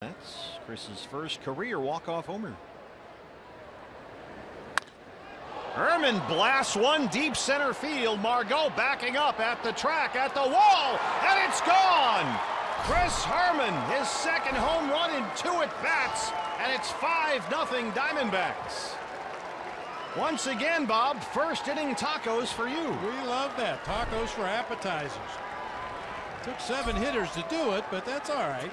That's Chris's first career walk-off homer. Herrmann blasts one deep center field. Margot backing up at the track, at the wall, and it's gone! Chris Herrmann, his second home run in two at-bats, and it's 5-0 Diamondbacks. Once again, Bob, first inning tacos for you. We love that. Tacos for appetizers. Took seven hitters to do it, but that's all right.